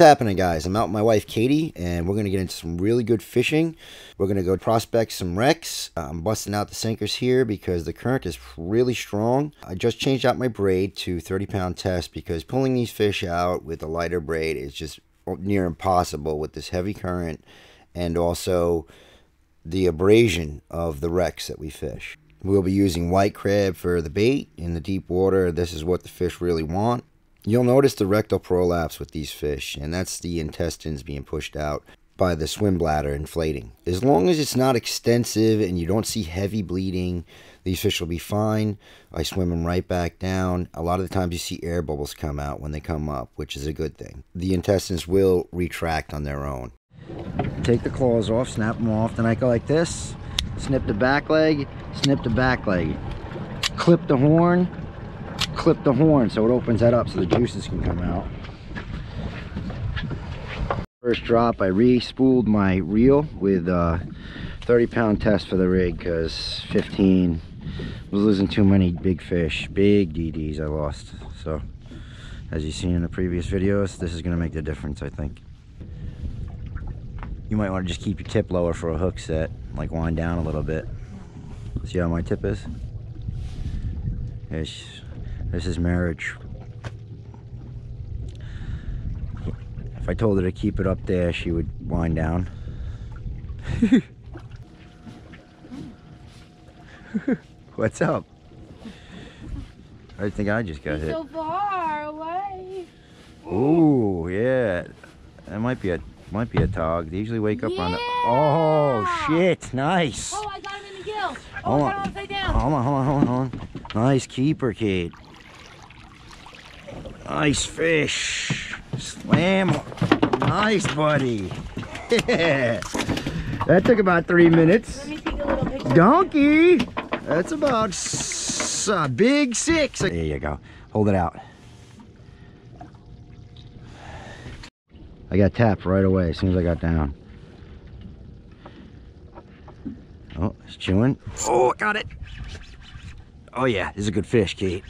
happening, guys? I'm out with my wife, Katie, and we're going to get into some really good fishing. We're going to go prospect some wrecks. I'm busting out the sinkers here because the current is really strong. I just changed out my braid to 30 pound test because pulling these fish out with a lighter braid is just near impossible with this heavy current and also the abrasion of the wrecks that we fish. We'll be using white crab for the bait in the deep water. This is what the fish really want. You'll notice the rectal prolapse with these fish, and that's the intestines being pushed out by the swim bladder inflating. As long as it's not extensive and you don't see heavy bleeding, these fish will be fine. I swim them right back down. A lot of the times you see air bubbles come out when they come up, which is a good thing. The intestines will retract on their own. Take the claws off, snap them off. Then I go like this, snip the back leg, snip the back leg. Clip the horn, clip the horn so it opens that up so the juices can come out. First drop, I re-spooled my reel with a 30 pound test for the rig because 15 was losing too many big fish, big DDs I lost. So as you see in the previous videos, this is gonna make the difference, I think. You might want to just keep your tip lower for a hook set, like wind down a little bit. See how my tip is? It's this is marriage. If I told her to keep it up there, she would wind down. What's up? I think I just got hit. So far away. Ooh, yeah. That might be a might be a tog. They usually wake up on the. Oh shit! Nice. Oh, I got him in the gill. Oh, Hold on. upside down. Hold on, hold on, hold on, hold on. Nice keeper, Kate. Nice fish. Slam. Nice, buddy. Yeah. That took about three minutes. Let me take a little picture. Donkey. That's about a big six. There you go. Hold it out. I got tapped right away as soon as I got down. Oh, it's chewing. Oh, got it. Oh yeah, this is a good fish, Kate.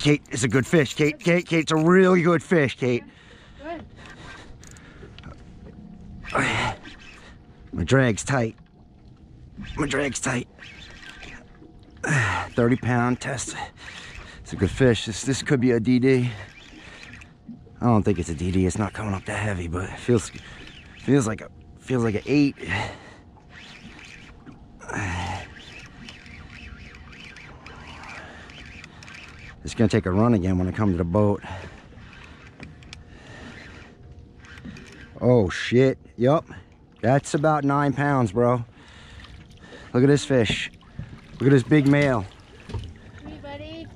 Kate, it's a good fish, Kate. Kate, Kate, it's a really good fish, Kate. My drag's tight. My drag's tight. 30 pound test. It's a good fish. This this could be a DD. I don't think it's a DD. It's not coming up that heavy, but it feels feels like a feels like an eight. It's gonna take a run again when I come to the boat. Oh shit. Yup. That's about nine pounds, bro. Look at this fish. Look at this big male. Hey, buddy.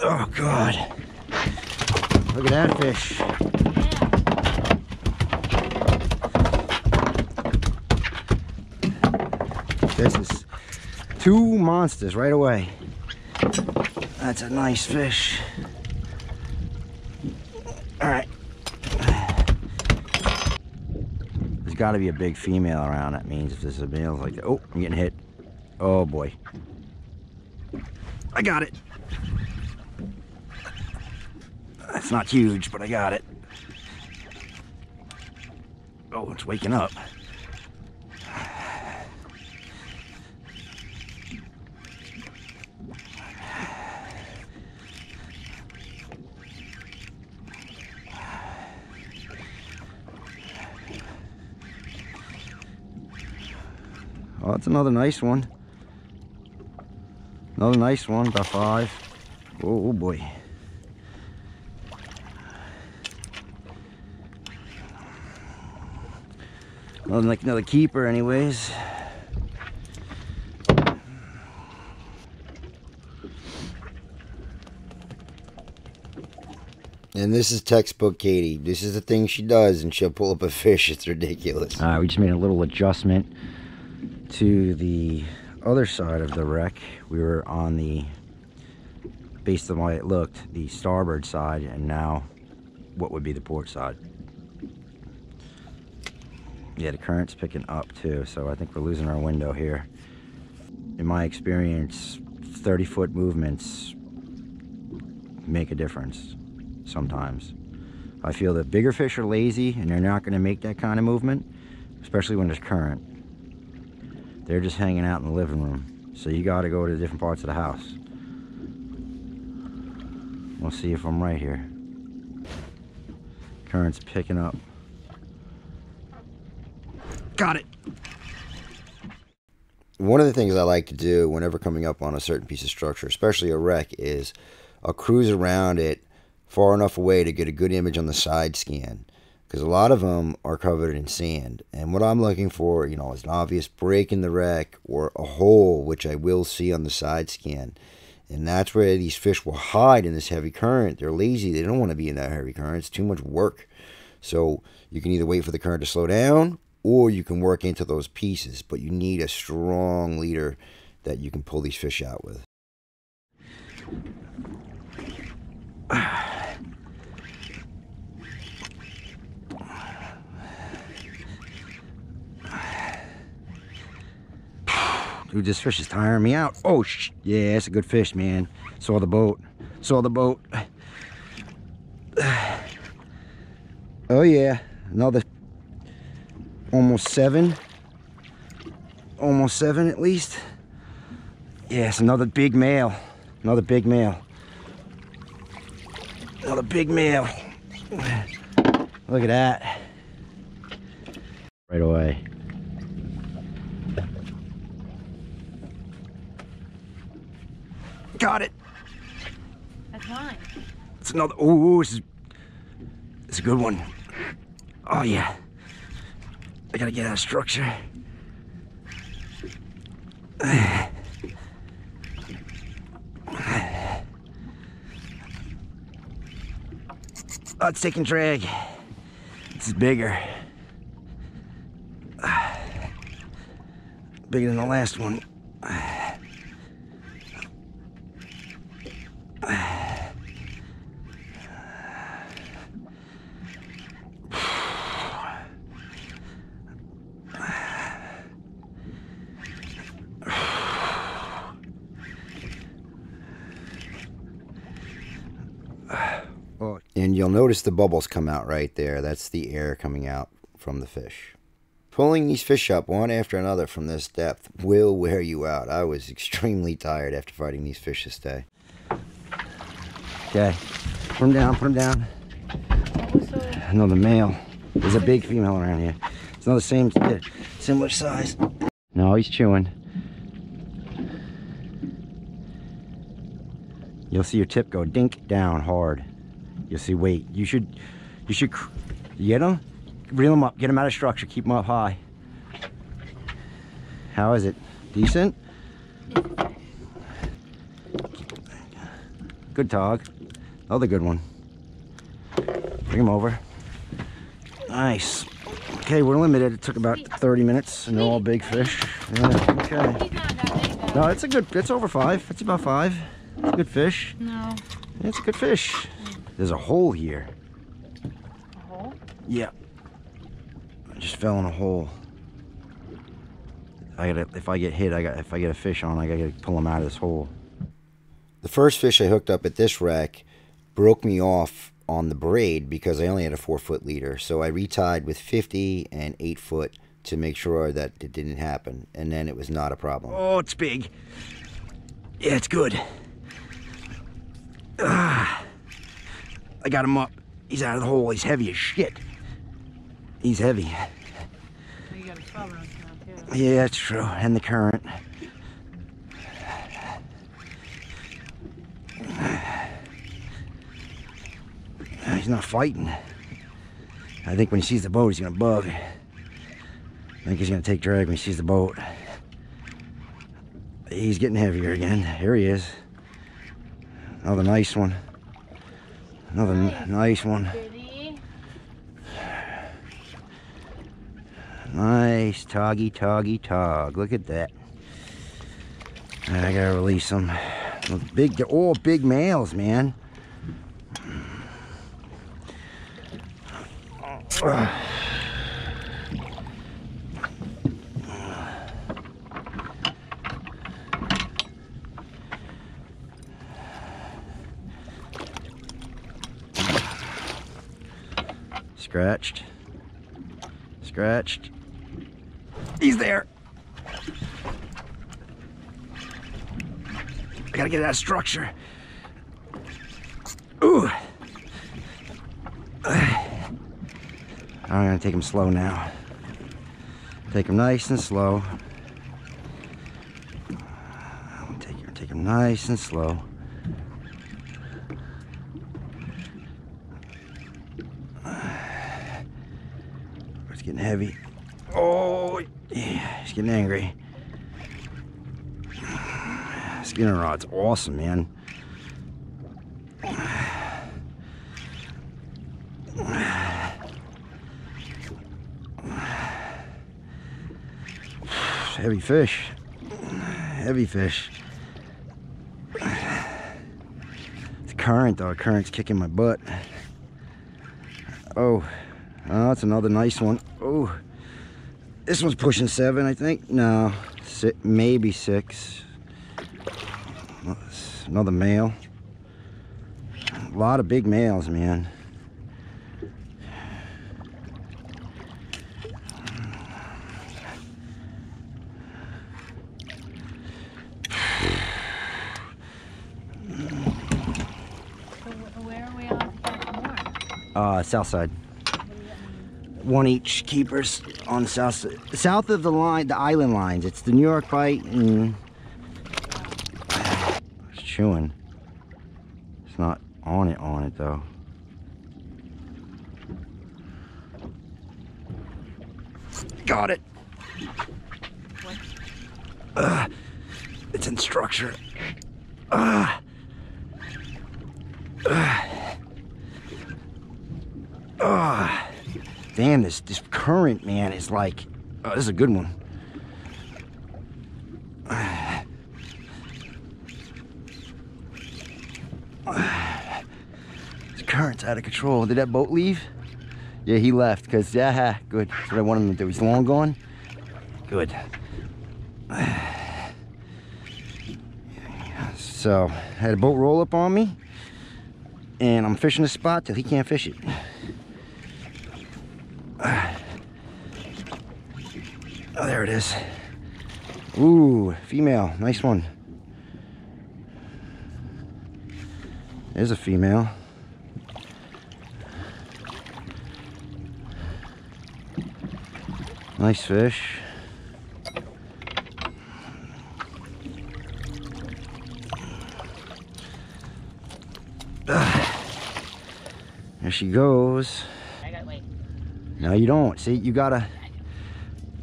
Oh god. Look at that fish. Yeah. This is two monsters right away. That's a nice fish. All right. There's got to be a big female around. That means if there's a male like. Oh, I'm getting hit. Oh boy. I got it. It's not huge, but I got it. Oh, it's waking up. Another nice one. Another nice one, about five. Oh, oh boy. Nothing like another keeper anyways. And this is textbook Katie. This is the thing she does, and she'll pull up a fish. It's ridiculous. Uh, we just made a little adjustment to the other side of the wreck. We were on the, based on the way it looked, the starboard side, and now what would be the port side. Yeah, the current's picking up too, so I think we're losing our window here. In my experience, 30 foot movements make a difference sometimes. I feel that bigger fish are lazy and they're not going to make that kind of movement, especially when there's current. They're just hanging out in the living room. So you got to go to different parts of the house. We'll see if I'm right here. Current's picking up. Got it. One of the things I like to do whenever coming up on a certain piece of structure, especially a wreck, is I'll cruise around it far enough away to get a good image on the side scan because a lot of them are covered in sand. And what I'm looking for, you know, is an obvious break in the wreck or a hole, which I will see on the side scan. And that's where these fish will hide in this heavy current. They're lazy. They don't want to be in that heavy current. It's too much work. So you can either wait for the current to slow down or you can work into those pieces. But you need a strong leader that you can pull these fish out with. Dude, this fish is tiring me out. Oh, sh yeah, it's a good fish, man. Saw the boat. Saw the boat. Oh, yeah. Another almost seven. Almost seven, at least. Yes, another big male. Another big male. Another big male. Look at that. Right away. Got it. That's mine. It's another. Oh, this is. It's a good one. Oh yeah. I gotta get out of structure. Oh, it's taking drag. This is bigger. Bigger than the last one. And you'll notice the bubbles come out right there. That's the air coming out from the fish. Pulling these fish up one after another from this depth will wear you out. I was extremely tired after fighting these fish this day. Okay, put them down, put them down. Another male. There's a big female around here. It's another same, similar size. No, he's chewing. You'll see your tip go dink down hard. You'll see wait, You should, you should, you get them, reel them up, get them out of structure, keep them up high. How is it? Decent? Good dog. Another good one. Bring him over. Nice. Okay, we're limited. It took about 30 minutes and they're all big fish. Yeah, okay. he's not that big though. No, it's a good, it's over five. It's about five. It's a good fish. No. It's a good fish. There's a hole here. A hole? Yeah. I just fell in a hole. I gotta, if I get hit, I got, if I get a fish on, I gotta pull him out of this hole. The first fish I hooked up at this wreck broke me off on the braid because I only had a four foot leader. So I retied with 50 and eight foot to make sure that it didn't happen. And then it was not a problem. Oh, it's big. Yeah, it's good. Ah. I got him up. He's out of the hole. He's heavy as shit. He's heavy. You got a 12 ounce now too. Yeah, that's true. And the current. He's not fighting. I think when he sees the boat, he's gonna bug. I think he's gonna take drag when he sees the boat. He's getting heavier again. Here he is. Another nice one. Another nice one. Nice toggy toggy tog. Look at that. I gotta release them. Big, they're all big males, man. Scratched. Scratched. He's there. I gotta get that structure. Ooh. I'm gonna take him slow now. Take him nice and slow. Take him, take him nice and slow. It's getting heavy. Oh, yeah, he's getting angry. Skinner rod's awesome, man. Heavy fish. Heavy fish. It's current though. Current's kicking my butt. Oh, oh, that's another nice one. Oh, this one's pushing seven, I think. No, si maybe six. Another male. A lot of big males, man. So where are we on to get more? Uh, south side. One each keepers on south. South of the line, the island lines. It's the New York bite and it's chewing. It's not on it on it though. Got it. Uh, it's in structure. Uh, uh, uh, damn, this this current man is like, oh, this is a good one. This current's out of control. Did that boat leave? Yeah, he left because yeah, good. That's what I wanted him to do. He's long gone. Good. So, I had a boat roll up on me, and I'm fishing a spot till he can't fish it. Oh, there it is. Ooh, female. Nice one. There's a female. Nice fish. There she goes. I got wait. No, you don't. See, you gotta.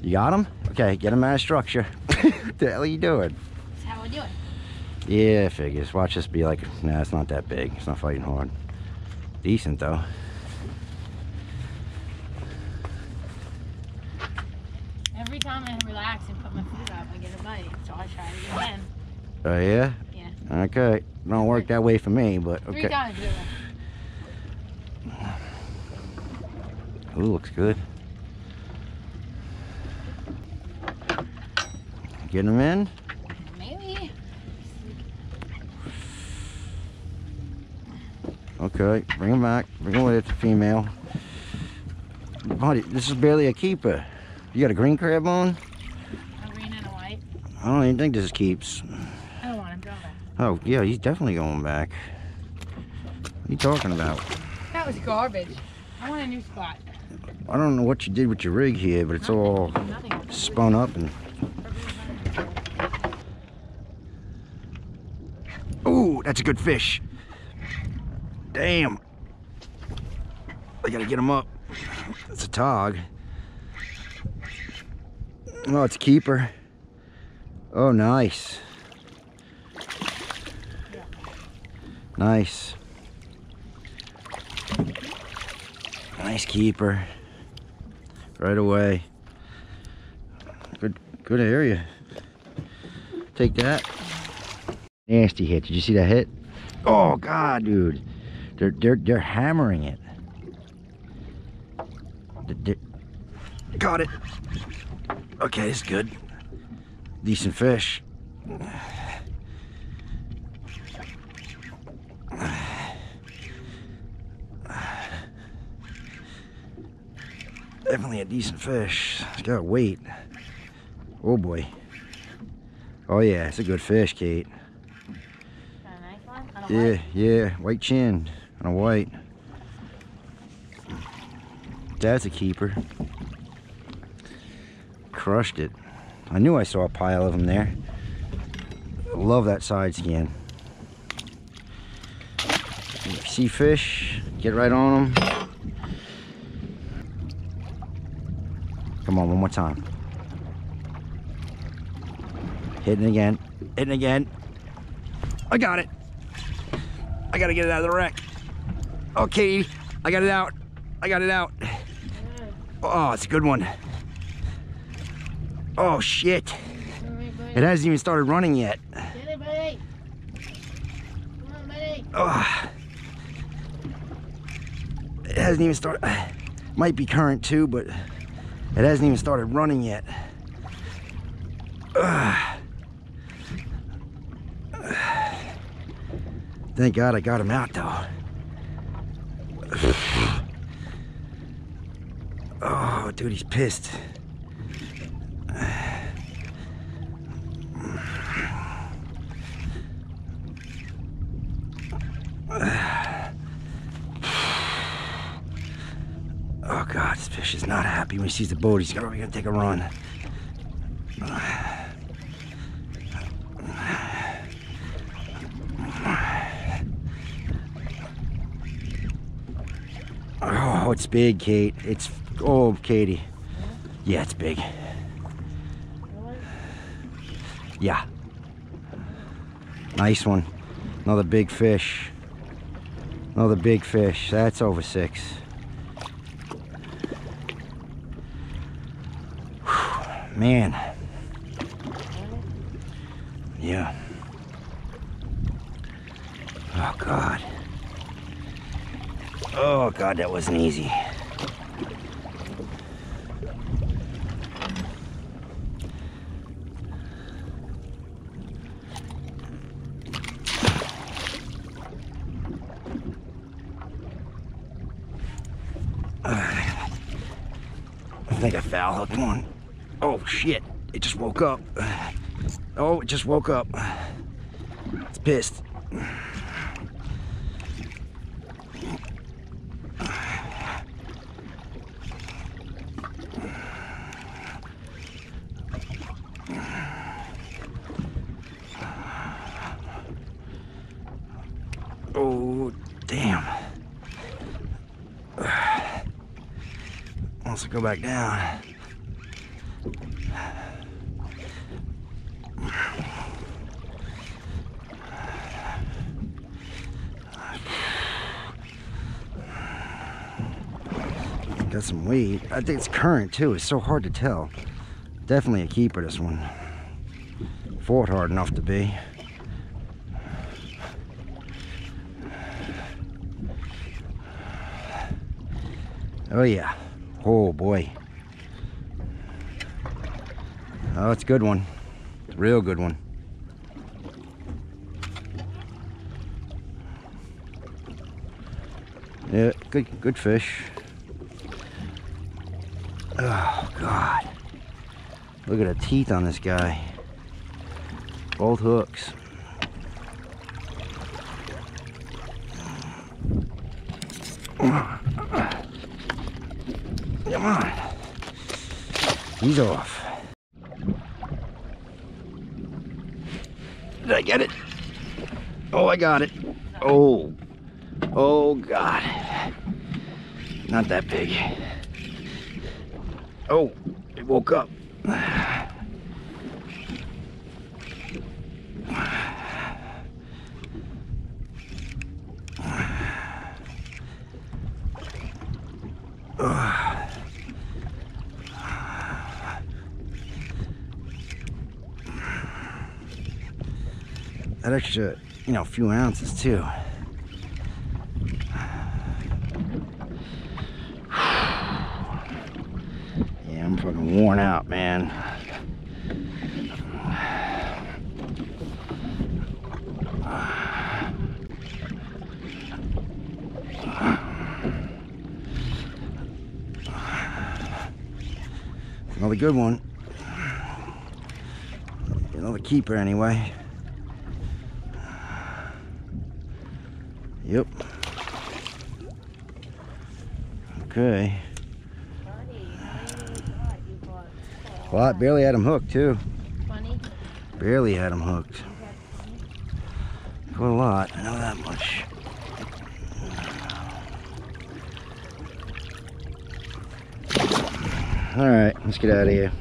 You got him? Okay, get him out of structure. what the hell are you doing? That's how we do it. Yeah, figures. Watch this be like, nah, it's not that big. It's not fighting hard. Decent though. Every time I relax and put my foot up, I get a bite. So I try it again. Oh yeah? Yeah. Okay. Don't work that way for me, but Three okay. times. really. Ooh, looks good. Getting him in. Maybe. Okay, bring him back. Bring him with female. Buddy, this is barely a keeper. You got a green crab on? A green and a white. I don't even think this is keeps. I don't want him going back. Oh, yeah, he's definitely going back. What are you talking about? That was garbage. I want a new spot. I don't know what you did with your rig here, but it's all Nothing. spun up and... Ooh, that's a good fish. Damn. I gotta get him up. It's a tog. Oh, it's a keeper. Oh, nice. Nice. Nice keeper. Right away. Good good area. Take that. Nasty hit. Did you see that hit? Oh god, dude. They're they're they're hammering it. They- they- Got it. Okay, it's good. Decent fish. Definitely a decent fish. It's got weight. Oh boy. Oh yeah, it's a good fish, Kate. Got a nice one? On a Yeah, white? yeah, white chin on a white. That's a keeper. Crushed it. I knew I saw a pile of them there. Love that side you see fish, get right on them. Come on, one more time. Hitting again. Hitting again. I got it. I gotta get it out of the wreck. Okay, I got it out. I got it out. Oh, it's a good one. Oh shit. It hasn't even started running yet. On, buddy. Oh. It hasn't even started. Might be current too, but it hasn't even started running yet. Thank God I got him out though. Oh, dude, he's pissed. Oh God, this fish is not happy when he sees the boat. He's gonna, gonna take a run. Oh, big, Kate. It's oh, Katie. Yeah, it's big. Yeah. Nice one. Another big fish. Another big fish. That's over six. Whew, Man. Yeah. Oh, God. Oh, God, that wasn't easy. I think I foul hooked one. Oh shit, it just woke up. Oh, it just woke up. It's pissed. Oh, damn. Wants to go back down. Got some weight. I think it's current too. It's so hard to tell. Definitely a keeper, this one. Fought hard enough to be. Oh yeah. Oh boy. Oh, it's a good one. It's a real good one. Yeah, good good fish. Oh god. Look at the teeth on this guy. Both hooks. Come on. He's off. Did I get it? Oh, I got it. Oh. Oh, God. Not that big. Oh, it woke up. That extra, you know, a few ounces too. Yeah, I'm fucking worn out, man. Another good one. Another keeper anyway. Yep. Okay. Buddy, how many thought you bought? Well, I barely had him hooked too. 20? Barely had him hooked. You got 20? Quite a lot. I know that much. All right, let's get out of here.